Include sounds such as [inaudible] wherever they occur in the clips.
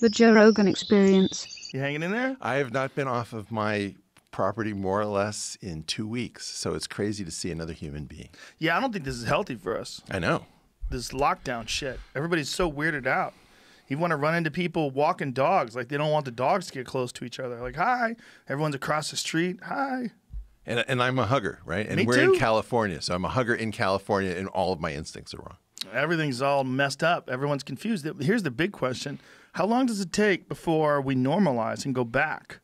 The Joe Rogan Experience. You hanging in there? I have not been off of my property more or less in two weeks, so it's crazy to see another human being. Yeah, I don't think this is healthy for us. I know. This lockdown shit. Everybody's so weirded out. You want to run into people walking dogs, like they don't want the dogs to get close to each other. Like, hi. Everyone's across the street. Hi. And, and I'm a hugger, right? And Me we're too. in California, so I'm a hugger in California, and all of my instincts are wrong. Everything's all messed up. Everyone's confused. Here's the big question How long does it take before we normalize and go back?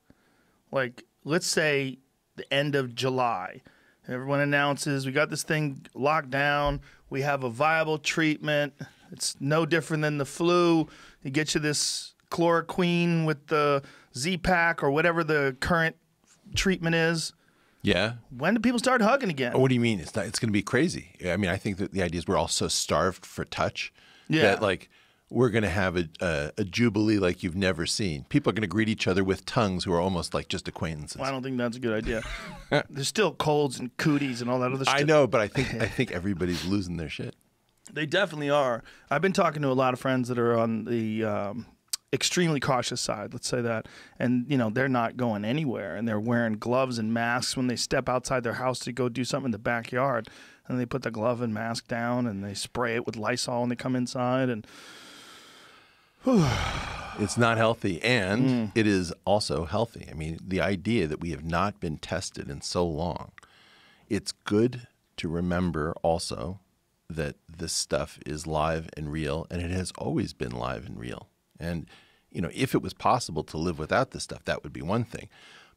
Like, let's say the end of July. Everyone announces we got this thing locked down. We have a viable treatment. It's no different than the flu. You get you this chloroquine with the Z Pack or whatever the current treatment is. Yeah. When do people start hugging again? Oh, what do you mean? It's not. It's going to be crazy. I mean, I think that the idea is we're all so starved for touch Yeah. that like we're going to have a, a, a jubilee like you've never seen. People are going to greet each other with tongues who are almost like just acquaintances. Well, I don't think that's a good idea. [laughs] There's still colds and cooties and all that other stuff. I know, but I think I [laughs] think everybody's losing their shit. They definitely are. I've been talking to a lot of friends that are on the um, extremely cautious side, let's say that, and you know they're not going anywhere, and they're wearing gloves and masks when they step outside their house to go do something in the backyard, and they put the glove and mask down, and they spray it with Lysol when they come inside, and It's not healthy, and Mm. it is also healthy. I mean, the idea that we have not been tested in so long, it's good to remember also that this stuff is live and real, and it has always been live and real. And, you know, if it was possible to live without this stuff, that would be one thing.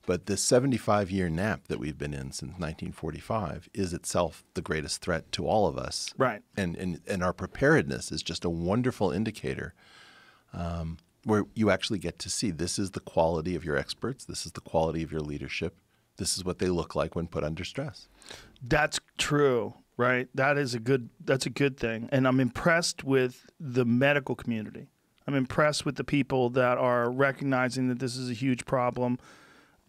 But this 75 year nap that we've been in since 1945 is itself the greatest threat to all of us. Right. And, and, and our preparedness is just a wonderful indicator um, where you actually get to see this is the quality of your experts, this is the quality of your leadership, this is what they look like when put under stress. That's true, right? That is a good that's a good thing. And I'm impressed with the medical community. I'm impressed with the people that are recognizing that this is a huge problem.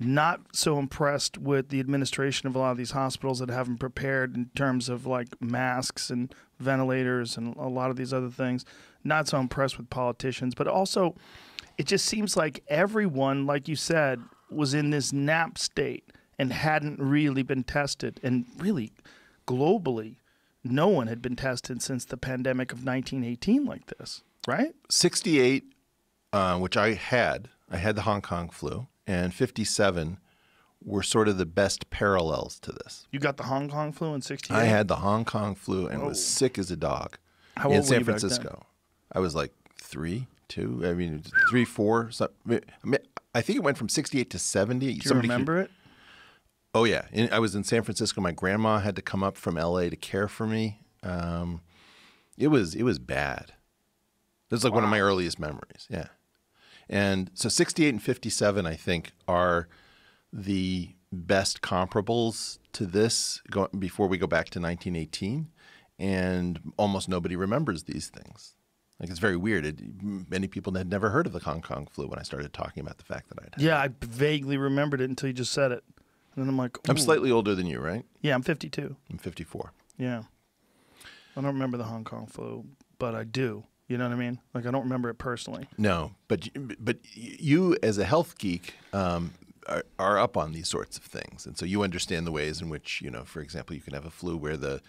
Not so impressed with the administration of a lot of these hospitals that haven't prepared in terms of like masks and ventilators and a lot of these other things. Not so impressed with politicians, but also it just seems like everyone, like you said, was in this nap state and hadn't really been tested. And really, globally, no one had been tested since the pandemic of 1918 like this, right? 68, uh, which I had, I had the Hong Kong flu, and 57 were sort of the best parallels to this. You got the Hong Kong flu in 68? I had the Hong Kong flu and was Oh. sick as a dog How in San you back then? Francisco. I was like three, two, I mean, three, four. So, I, mean, I think it went from 68 to 70. Do you Somebody could- remember it? Oh yeah, in, I was in San Francisco. My grandma had to come up from L.A. to care for me. Um, it was it was bad. This is like one of my earliest memories. Yeah, and so sixty-eight and fifty-seven, I think, are the best comparables to this. Go, before we go back to nineteen eighteen, and almost nobody remembers these things. Like it's very weird. It, many people had never heard of the Hong Kong flu when I started talking about the fact that I'd. Had. Yeah, I vaguely remembered it until you just said it. And then I'm like, I'm slightly older than you, right? Yeah, I'm 52. I'm fifty-four. Yeah. I don't remember the Hong Kong flu, but I do. You know what I mean? Like, I don't remember it personally. No, but but you as a health geek um, are, are up on these sorts of things, and so you understand the ways in which you know, for example, you can have a flu where the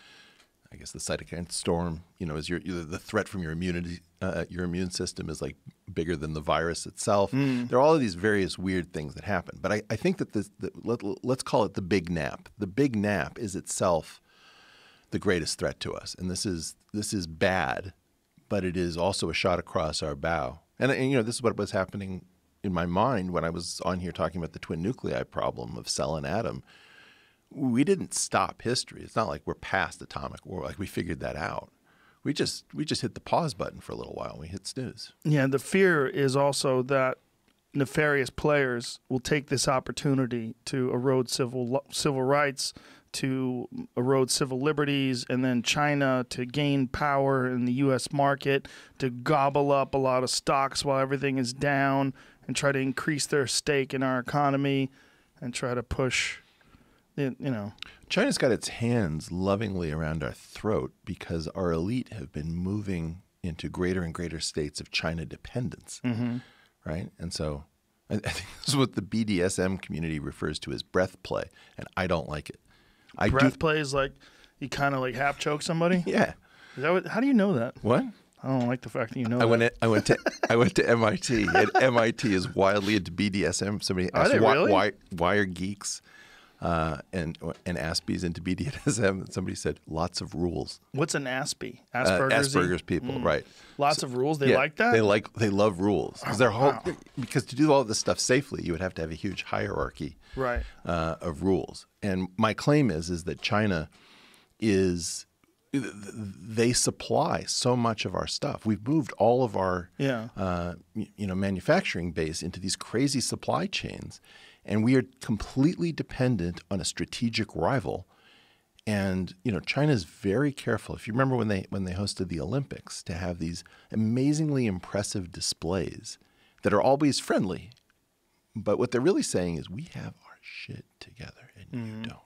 I guess the cytokine storm, you know, is your the threat from your immunity, uh, your immune system is like bigger than the virus itself. There are all of these various weird things that happen, but I, I think that this the, let, let's call it the big nap. The big nap is itself the greatest threat to us, and this is this is bad, but it is also a shot across our bow. And, and you know, this is what was happening in my mind when I was on here talking about the twin nuclei problem of cell and atom. We didn't stop history. It's not like we're past atomic war. Like we figured that out. We just we just hit the pause button for a little while. And we hit snooze. Yeah, the fear is also that nefarious players will take this opportunity to erode civil civil rights, to erode civil liberties, and then China to gain power in the U.S. market, to gobble up a lot of stocks while everything is down, and try to increase their stake in our economy, and try to push, the, you know. China's got its hands lovingly around our throat because our elite have been moving into greater and greater states of China dependence. Mm-hmm. right? And so I, I think this is what the BDSM community refers to as breath play, and I don't like it. I Breath do, play is like you kind of like half choke somebody. [laughs] yeah. What, how do you know that? What? I don't like the fact that you know I that. went. I went to. I went to MIT, and MIT is wildly into BDSM. Somebody asked why, really? why, why are geeks uh, and and Aspies into BDSM? [laughs] Somebody said lots of rules. What's an Aspie? Uh, Asperger's. Asperger's people, right? Lots of rules. They Yeah, like that. They like. They love rules because their whole wow. because to do all this stuff safely, you would have to have a huge hierarchy right. uh, of rules. And my claim is is that China is they supply so much of our stuff. We've moved all of our Yeah. uh, you know manufacturing base into these crazy supply chains, and we are completely dependent on a strategic rival. And you know China is very careful. If you remember when they when they hosted the Olympics, to have these amazingly impressive displays that are always friendly, but what they're really saying is we have our shit together and you don't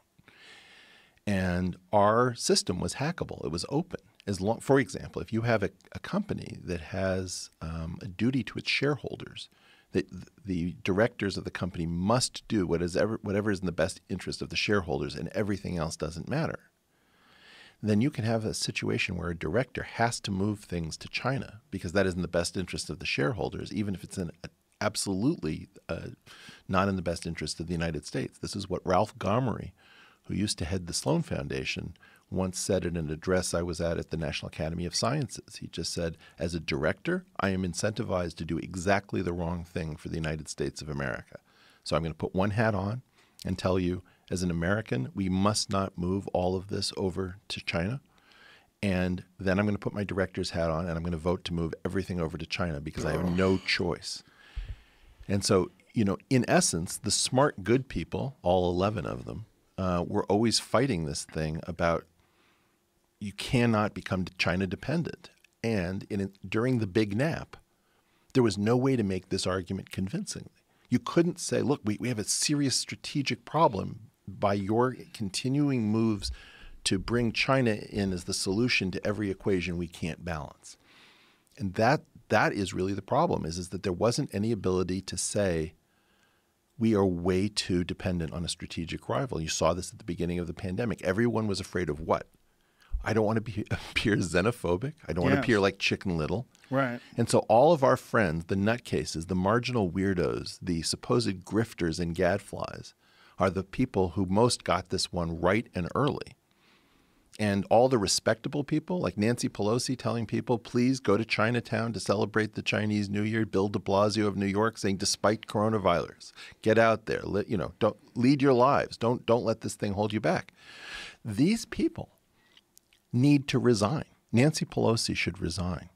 and our system was hackable. It was open. As long, for example, if you have a, a company that has um, a duty to its shareholders, the, the directors of the company must do what is ever, whatever is in the best interest of the shareholders, and everything else doesn't matter. Then you can have a situation where a director has to move things to China because that is in the best interest of the shareholders, even if it's in absolutely uh, not in the best interest of the United States. This is what Ralph Gomory, who used to head the Sloan Foundation, once said in an address I was at at the National Academy of Sciences. He just said, As a director, I am incentivized to do exactly the wrong thing for the United States of America. So I'm going to put one hat on and tell you, as an American, we must not move all of this over to China. And then I'm going to put my director's hat on and I'm going to vote to move everything over to China because I have no choice. And so, you know, in essence, the smart, good people, all 11 of them, uh, were always fighting this thing about you cannot become China dependent. And in, during the big nap, there was no way to make this argument convincingly. You couldn't say, look, we, we have a serious strategic problem by your continuing moves to bring China in as the solution to every equation we can't balance. And that that is really the problem is, is that there wasn't any ability to say we are way too dependent on a strategic rival. You saw this at the beginning of the pandemic. Everyone was afraid of what? I don't want to be, [laughs] appear xenophobic. I don't want to appear like Chicken Little. Right. And so all of our friends, the nutcases, the marginal weirdos, the supposed grifters and gadflies, are the people who most got this one right and early. And all the respectable people, like Nancy Pelosi telling people, please go to Chinatown to celebrate the Chinese New Year. Bill de Blasio of New York saying, despite coronavirus, get out there. Let, you know, don't lead your lives. Don't don't let this thing hold you back. These people need to resign. Nancy Pelosi should resign.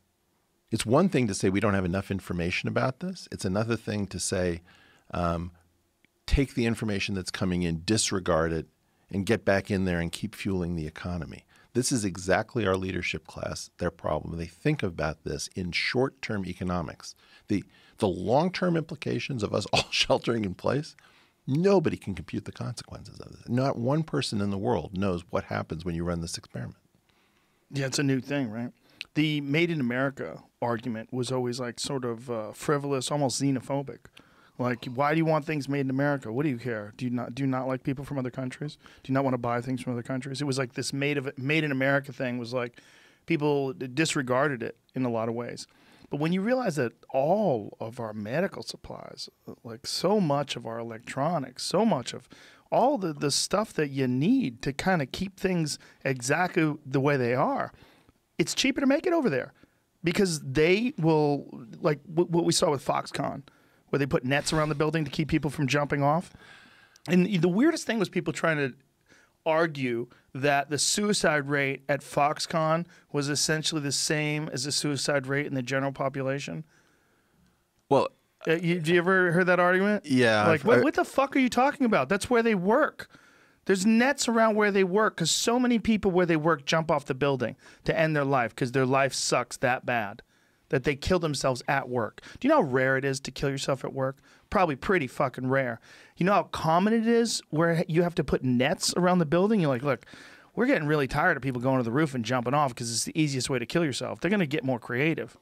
It's one thing to say we don't have enough information about this. It's another thing to say, um, take the information that's coming in, disregard it, and get back in there and keep fueling the economy. This is exactly our leadership class, their problem. They think about this in short term economics. The, the long term implications of us [laughs] all sheltering in place, nobody can compute the consequences of this. Not one person in the world knows what happens when you run this experiment. Yeah, it's a new thing, right? The "Made in America" argument was always like sort of uh, frivolous, almost xenophobic. Like, why do you want things made in America? What do you care? Do you not do you not like people from other countries? Do you not want to buy things from other countries? It was like this made of made in America thing was like people disregarded it in a lot of ways. But when you realize that all of our medical supplies, like so much of our electronics, so much of all the, the stuff that you need to kind of keep things exactly the way they are, it's cheaper to make it over there because they will, like wh- what we saw with Foxconn, where they put nets around the building to keep people from jumping off. And the weirdest thing was people trying to argue that the suicide rate at Foxconn was essentially the same as the suicide rate in the general population. Well, Uh, you, do you ever heard that argument? Yeah, Like, what, what the fuck are you talking about? That's where they work. There's nets around where they work because so many people where they work jump off the building to end their life because their life sucks that bad that they kill themselves at work. Do you know how rare it is to kill yourself at work? Probably pretty fucking rare. You know how common it is where you have to put nets around the building? You're like, look, we're getting really tired of people going to the roof and jumping off because it's the easiest way to kill yourself. They're going to get more creative.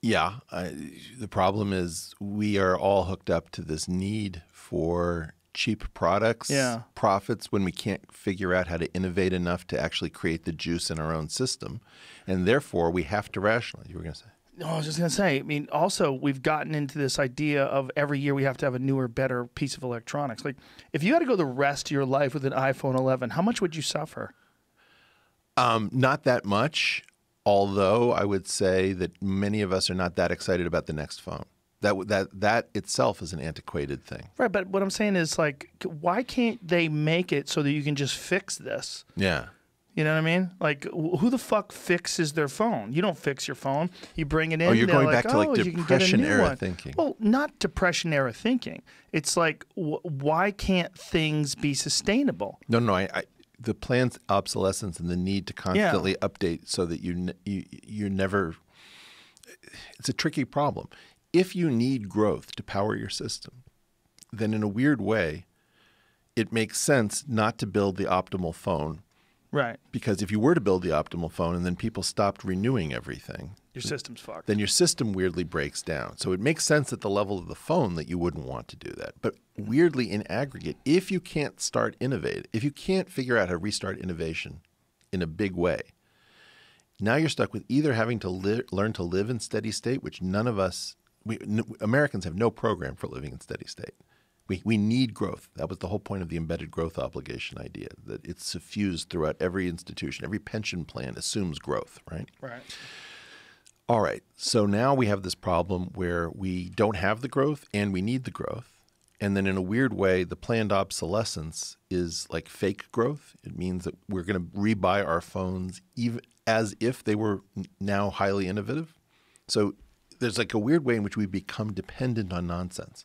Yeah. I, the problem is we are all hooked up to this need for cheap products, Yeah. profits when we can't figure out how to innovate enough to actually create the juice in our own system. And therefore, we have to rationalize. You were going to say? No, I was just gonna say. I mean, also we've gotten into this idea of every year we have to have a newer, better piece of electronics. Like, if you had to go the rest of your life with an iPhone 11, how much would you suffer? Um, not that much, although I would say that many of us are not that excited about the next phone. That, that, that itself is an antiquated thing. Right, but what I'm saying is like, why can't they make it so that you can just fix this? Yeah. You know what I mean? Like, who the fuck fixes their phone? You don't fix your phone. You bring it oh, in. Oh, you're going like, back to, like, "Oh, you can get a Depression era one." thinking. Well, not depression era thinking. It's like, wh- why can't things be sustainable? No, no, I, I the plan's obsolescence and the need to constantly update so that you you you're never. It's a tricky problem. If you need growth to power your system, then in a weird way, it makes sense not to build the optimal phone Right. because if you were to build the optimal phone and then people stopped renewing everything, Your system's fucked. then your system weirdly breaks down. So it makes sense at the level of the phone that you wouldn't want to do that. But weirdly, in aggregate, if you can't start innovate, if you can't figure out how to restart innovation in a big way, now you're stuck with either having to li- learn to live in steady state, which none of us, we, n- Americans have no program for living in steady state. We, we need growth. That was the whole point of the embedded growth obligation idea, that it's suffused throughout every institution. Every pension plan assumes growth, right? right. All right. So now we have this problem where we don't have the growth and we need the growth. And then in a weird way, the planned obsolescence is like fake growth. It means that we're going to rebuy our phones even as if they were now highly innovative. So there's like a weird way in which we become dependent on nonsense.